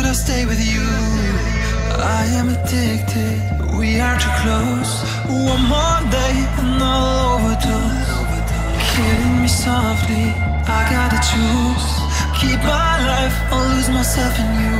or should I stay with you? I am addicted. We are too close. One more day and I'll overdose. Killing me softly. I gotta choose. Keep my life or lose myself in you.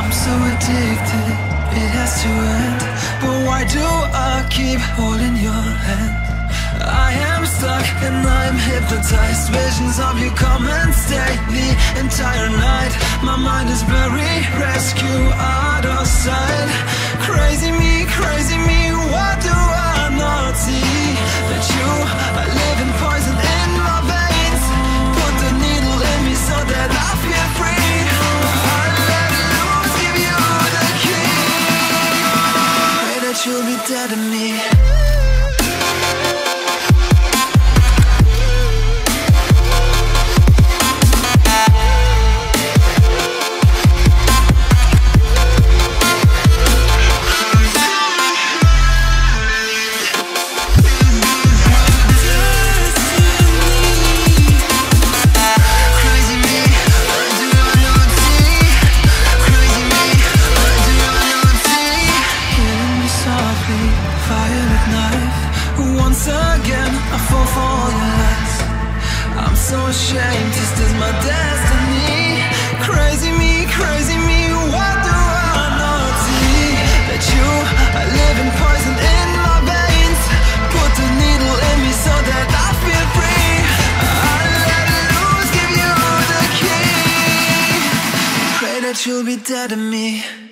I'm so addicted. It has to end. But why do I keep holding and I'm hypnotized Visions of you come and stay the entire night My mind is blurry, rescue out of sight Crazy me, crazy me, what do I not see? That you are living poison for I'm so ashamed, this is my destiny. Crazy me, crazy me, what do I not see? That you are living poison in my veins. Put a needle in me so that I feel free. I let loose, give you the key. Pray that you'll be dead to me.